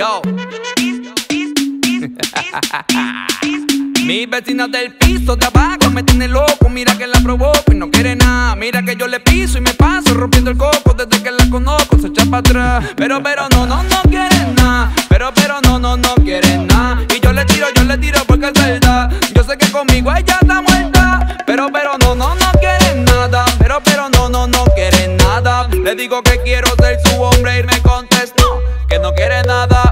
Yo. Mis vecinas del piso de abajo me tienen loco, mira que la provoco y no quiere nada. Mira que yo le piso y me paso rompiendo el coco desde que la conozco, se echa para atrás. Pero, pero no, no, no quieren nada. Pero, pero no, no, no quieren nada. Y yo le tiro, yo le tiro porque es verdad. Yo sé que conmigo ella está muerta. Pero, pero no, no, no quieren nada. Pero, pero no, no, no quieren nada. Le digo que quiero ser su hombre y me contestó que no quiere nada.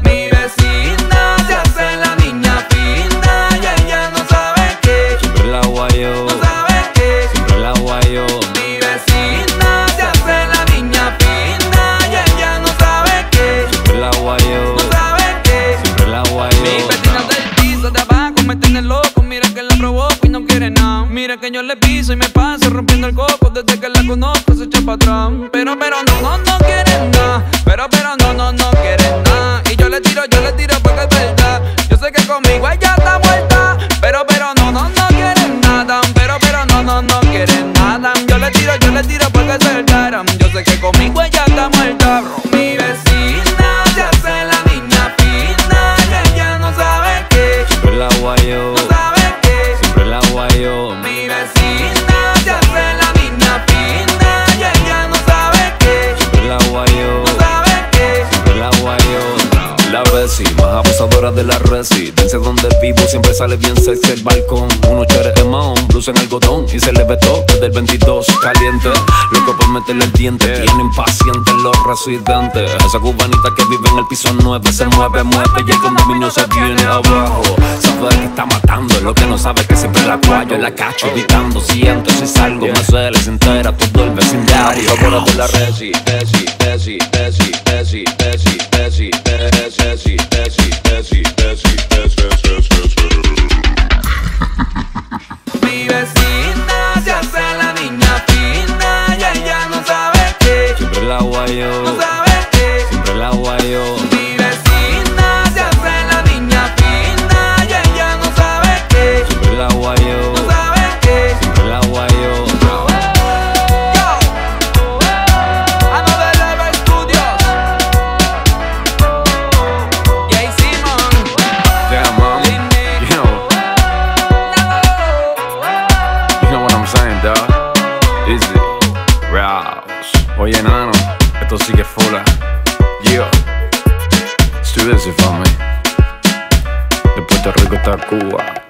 Piso y me paso rompiendo el coco. Desde que la conozco se echa para atrás. Pero, pero no, no, no quieren nada. Pero, pero no, no, no quieren nada. Y yo le tiro, yo le tiro porque es verdad. Yo sé que conmigo ella está muerta. Pero, pero no, no, no quieren nada. Pero, pero no, no, no quieren nada. Yo le tiro, yo le tiro porque es verdad. Yo sé que conmigo ella está muerta. Mi vecina se hace la niña fina y ella no sabe qué. Siempre la guayo, No sabe qué. siempre la guayo. Mi vecina más abusadora de la residencia donde vivo siempre sale bien sexy el balcón. Unos cheres de mahón, blusa en algodón y se le ve todo desde el 22 caliente. Loco por meterle el diente, tiene impacientes los residentes. Esa cubanita que vive en el piso 9 se mueve, mueve y el condominio se viene abajo. Sabe que está matando, lo que no sabe que siempre la guayo la cacho gritando. Siento si salgo, me se les entera todo el vecindario. De la resi, Mi vecina se hace la niña fina y ella no sabe qué. Siempre la guayo, Rouse. Oye, Nano, esto sí que fula. Yo, estoy me De Puerto Rico hasta Cuba.